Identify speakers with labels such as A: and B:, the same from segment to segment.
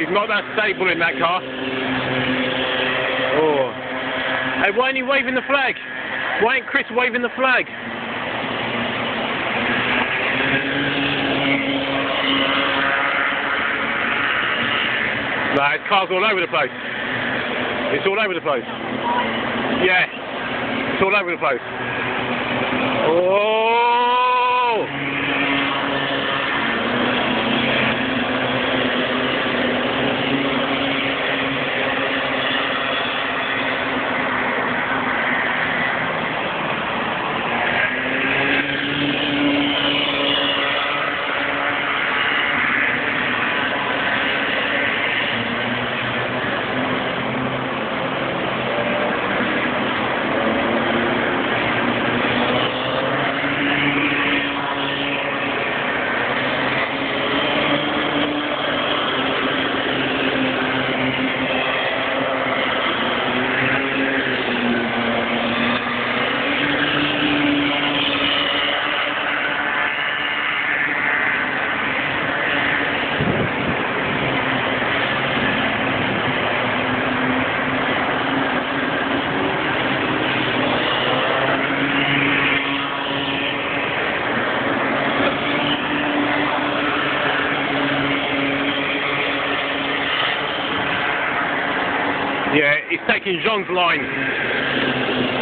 A: he's not that stable in that car. Oh. Hey, why ain't he waving the flag? Why ain't Chris waving the flag? Nah, his car's all over the place. It's all over the place. Yeah. It's all over the place. Oh! Yeah, he's taking Jean's line.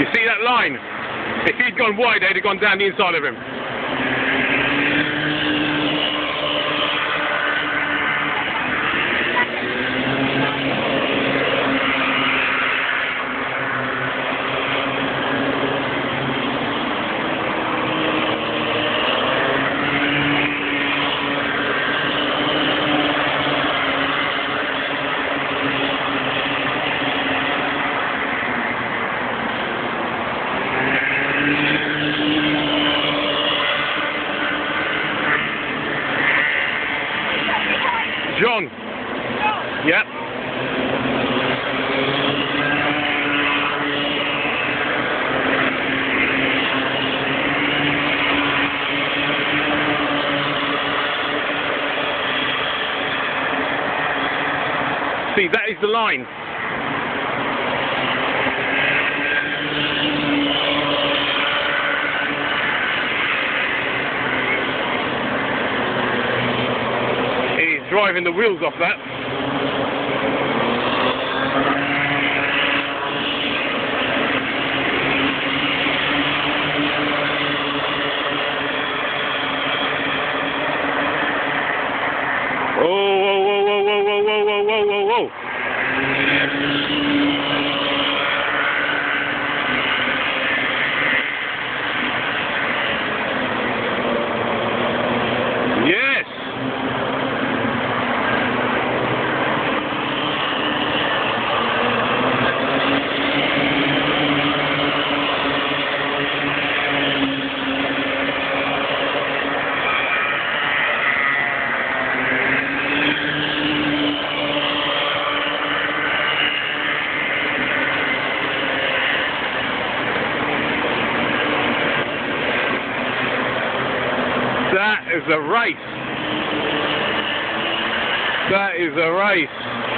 A: You see that line? If he'd gone wide, they'd have gone down the inside of him. Yep. See, that is the line. He's driving the wheels off that. A race. That is a race.